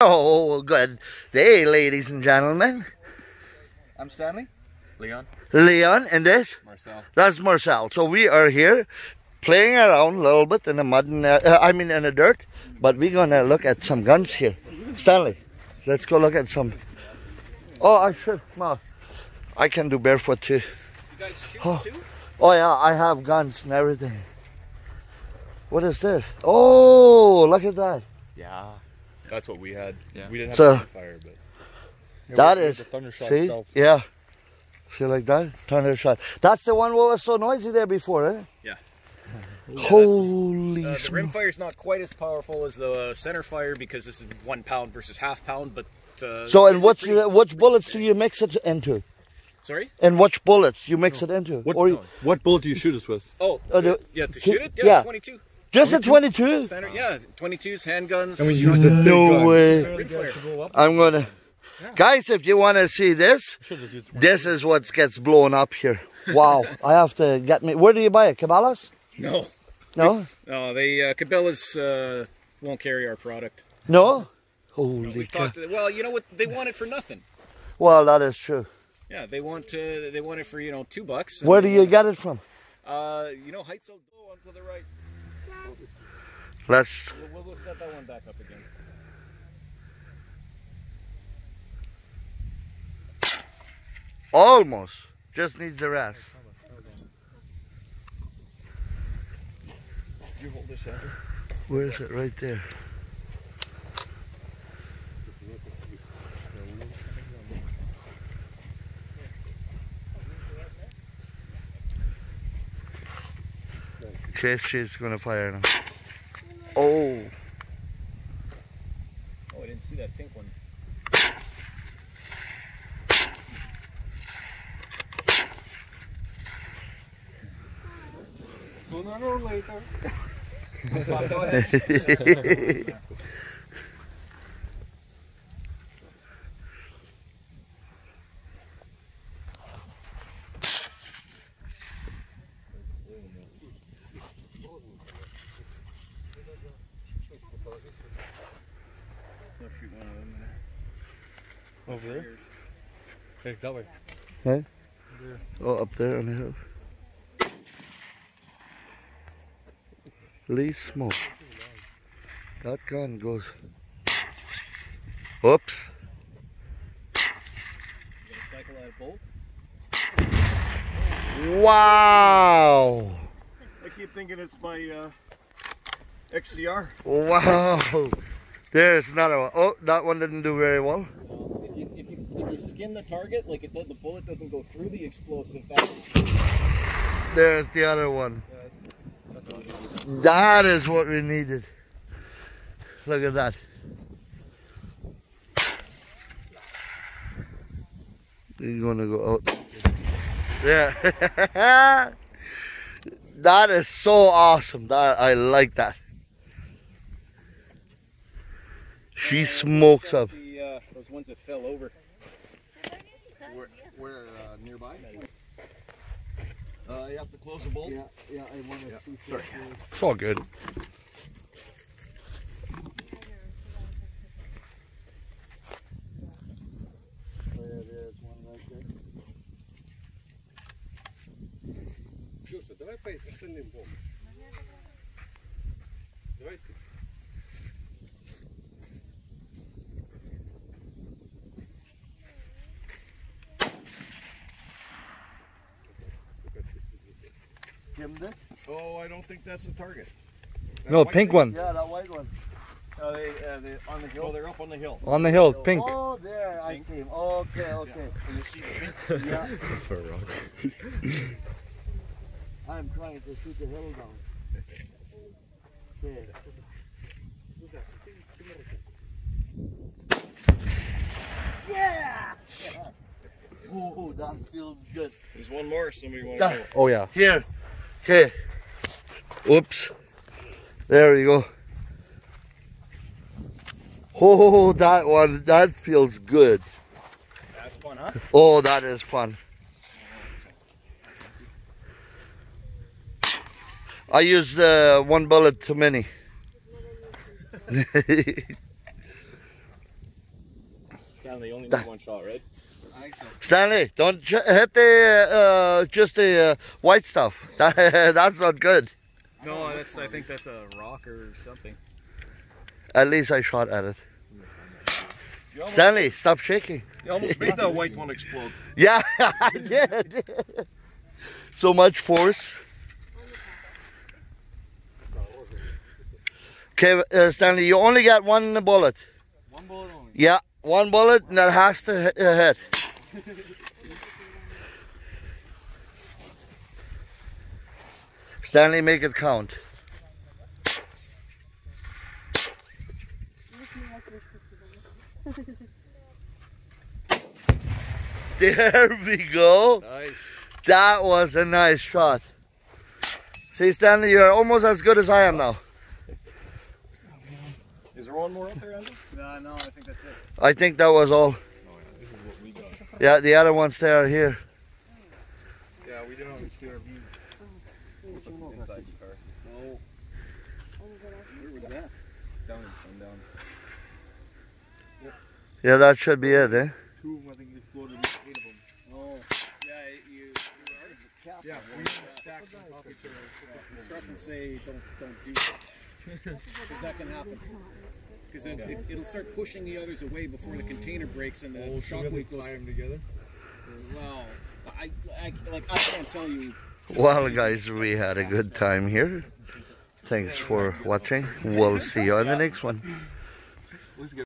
Oh, good day, ladies and gentlemen. I'm Stanley. Leon. Leon and this? Marcel. That's Marcel. So we are here playing around a little bit in the mud, and, uh, I mean in the dirt, but we're gonna look at some guns here. Stanley, let's go look at some. Oh, I should. No, I can do barefoot too. You guys shoot Oh. too? Oh yeah, I have guns and everything. What is this? Oh, look at that. Yeah. That's what we had. Yeah. We didn't have So- a fire, but That is. See? Yeah. See like that? Thunder shot. That's the one what was so noisy there before, eh? Yeah. Holy Uh, the rim fire is not quite as powerful as the uh, center fire because this is one pound versus half pound, but. Uh, So, and it's which pretty- which bullets do you mix it into? Sorry? And which bullets you mix it into? what, Or you, what bullet do you shoot us with? Oh, Uh, the- yeah, to shoot it? Yeah, yeah. 22. Just a 22? Standard, yeah, 22s, handguns. And we use the No way. I'm gonna. Guys, if you want to see this, this is what gets blown up here. Wow. I have to get me. Where do you buy it? Cabela's? No. No? No, they, uh, Cabela's uh, won't carry our product. No? Holy We cow. well, you know what? They want it for nothing. Well, that is true. Yeah, they want uh, they want it for, you know, two bucks. Where do you get it from? Uh, you know, Heights will go on to the right. Let's. We'll, we'll, set that one back up again. Almost. Just needs the rest. you hold this? Where is it? Right there. Okay, she's gonna fire now. Oh, Oh, I didn't see that pink one. Sooner or later. Go ahead. I'll shoot one of them in Over there? there. Hey, that way. Huh? Oh, up there on the hill. Lee smoke. That gun goes. Oops. You gonna cycle that bolt? Wow. I keep thinking it's my uh, XCR. Wow. There's another one. Oh, that one didn't do very well. Well, if you, if you if you skin the target, like it does, the bullet doesn't go through the explosive. There's the other one. That is what we needed. Look at that. You're gonna go out. Yeah. that is so awesome. That I like that. She smokes up. The, uh, those ones that fell over Where, where uh, nearby? Uh, you have to close the bolt. Yeah, yeah, I want to see. Sorry. It's all good. There's one right there. давай по остальным бокам. him, Dick? Oh, I don't think that's the target. That no, pink thing. one. Yeah, that white one. Are they, are they on the hill? Oh, they're up on the hill. On the hill, pink. Oh, there, pink. I see him. Okay, okay. Yeah. You see the pink? yeah. That's for a rock. I'm trying to shoot the hill down. Okay. Yeah! Ooh, that feels good. There's one more somebody wants to Oh, yeah. Here. Okay. Oops. There you go. Oh, that one, that feels good. That's fun, huh? Oh, that is fun. I used uh, one bullet too many. Stanley, you only need one shot, right? Stanley, don't j- hit the uh, just the uh, white stuff. That, that's not good. No, that's. I think that's a rock or something. At least I shot at it. Almost, Stanley, stop shaking. you almost made that white one explode. Yeah, I did. so much force. Okay, uh, Stanley, you only got one bullet. One bullet only. Yeah, one bullet and that has to hit. Hit. Stanley, make it count. There we go. Nice. That was a nice shot. See, Stanley, you're almost as good as I am now. Is there one more up there, Andrew? No, no, I think that's it. I think that was all. This is what we got. Yeah, the other ones there are here. Yeah, we didn't always see our view. Inside the car. No. Where was that? Down and down. Yeah, that should be it, eh? Two of them, I think, exploded. Eight of them. Oh. Yeah, you. You were out of the cap. Yeah, we stacked on top of each other. Instructions say don't don't do that because that can happen. Because then it, it'll start pushing the others away before the container breaks and the shock wave goes. together. Well, I, I like I can't tell you. Well, guys, we had a good time here. Thanks for watching. We'll see you on the next one.